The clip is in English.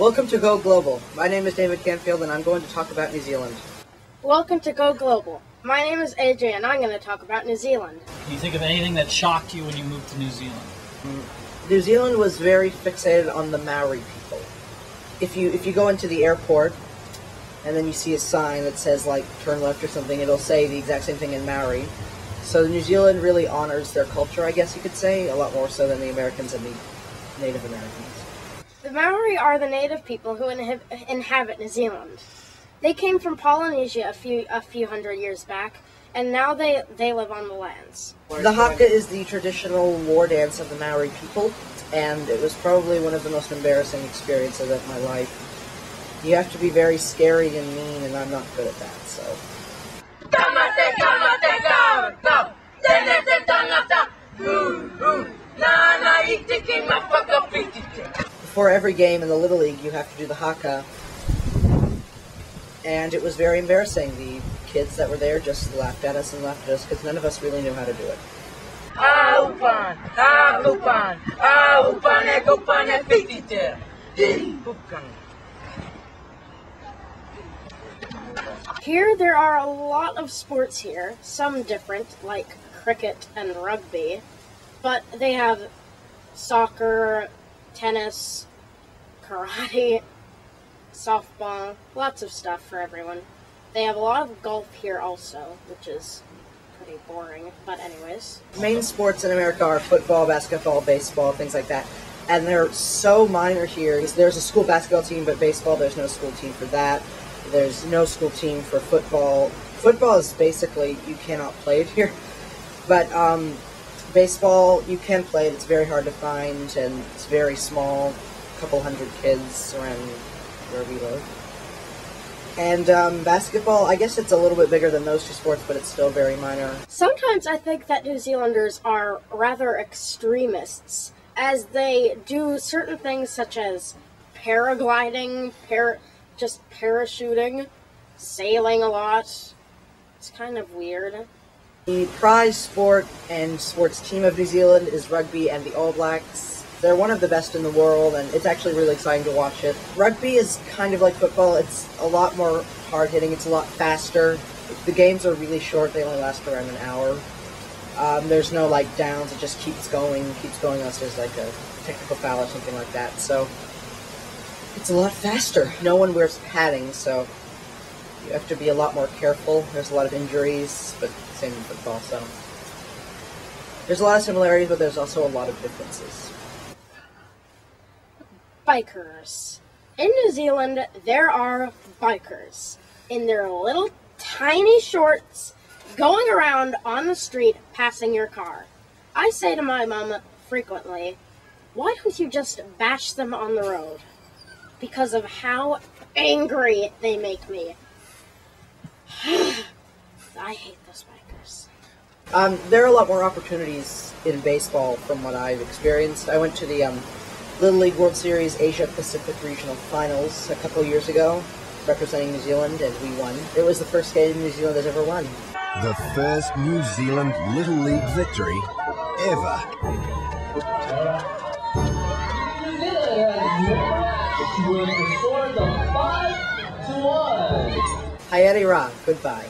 Welcome to Go Global. My name is David Canfield and I'm going to talk about New Zealand. Welcome to Go Global. My name is AJ and I'm going to talk about New Zealand. Can you think of anything that shocked you when you moved to New Zealand? New Zealand was very fixated on the Maori people. If you if you go into the airport and then you see a sign that says like turn left or something, it'll say the exact same thing in Maori. So New Zealand really honors their culture, I guess you could say, a lot more so than the Americans and the Native Americans. The Maori are the native people who inhabit New Zealand. They came from Polynesia a few a few hundred years back, and now they, they live on the lands. The haka is the traditional war dance of the Maori people, and it was probably one of the most embarrassing experiences of my life. You have to be very scary and mean, and I'm not good at that, so. Before every game in the Little League, you have to do the haka, and it was very embarrassing. The kids that were there just laughed at us and laughed at us because none of us really knew how to do it. Ah, ah, ah. Here there are a lot of sports here, some different, like cricket and rugby, but they have soccer, tennis, karate, softball, lots of stuff for everyone. They have a lot of golf here also, which is pretty boring, but anyways. Main sports in America are football, basketball, baseball, things like that. And they're so minor here. There's a school basketball team, but baseball, there's no school team for that. There's no school team for football. Football is basically, you cannot play it here. But um, baseball, you can play it. It's very hard to find, and it's very small. Couple hundred kids around where we live. And um, basketball, I guess it's a little bit bigger than those two sports, but it's still very minor. Sometimes I think that New Zealanders are rather extremists, as they do certain things such as paragliding, par- just parachuting, sailing a lot. It's kind of weird. The prize sport and sports team of New Zealand is rugby and the All Blacks. They're one of the best in the world, and it's actually really exciting to watch it. Rugby is kind of like football. It's a lot more hard hitting. It's a lot faster. The games are really short. They only last around an hour. Um, there's no like downs. It just keeps going, keeps going unless there's like a technical foul or something like that. So it's a lot faster. No one wears padding, so you have to be a lot more careful. There's a lot of injuries, but same in football. So there's a lot of similarities, but there's also a lot of differences. Bikers. In New Zealand, there are bikers in their little tiny shorts going around on the street passing your car. I say to my mom frequently, why don't you just bash them on the road? Because of how angry they make me. I hate those bikers. Um, there are a lot more opportunities in baseball from what I've experienced. I went to the um, Little League World Series Asia Pacific Regional Finals a couple years ago, representing New Zealand, and we won. It was the first game New Zealand has ever won. The first New Zealand Little League victory ever. Haere ra, goodbye.